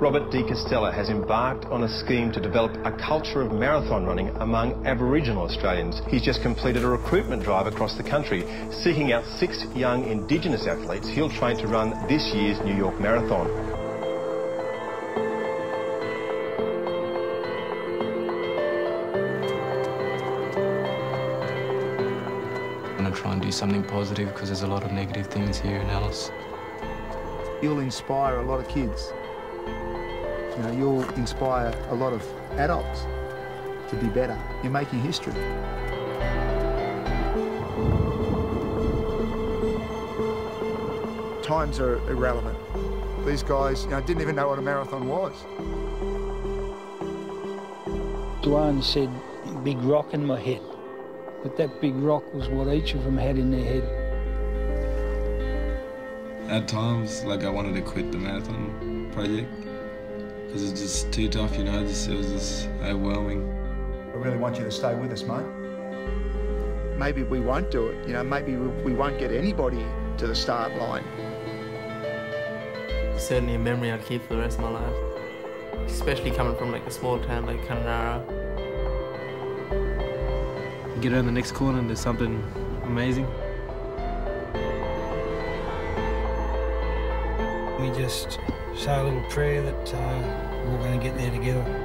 Robert De Castella has embarked on a scheme to develop a culture of marathon running among Aboriginal Australians. He's just completed a recruitment drive across the country, seeking out six young Indigenous athletes he'll train to run this year's New York Marathon. I'm going to try and do something positive because there's a lot of negative things here in Alice. You'll inspire a lot of kids. You know, you'll inspire a lot of adults to be better. You're making history. Times are irrelevant. These guys, you know, didn't even know what a marathon was. Duane said, big rock in my head. But that big rock was what each of them had in their head. At times, like I wanted to quit the marathon project because it's just too tough, you know. Just, it was just overwhelming. I really want you to stay with us, mate. Maybe we won't do it. You know, maybe we won't get anybody to the start line. Certainly a memory I'd keep for the rest of my life, especially coming from like a small town like Kununurra. You get around the next corner and there's something amazing. We just say a little prayer that uh, we're going to get there together.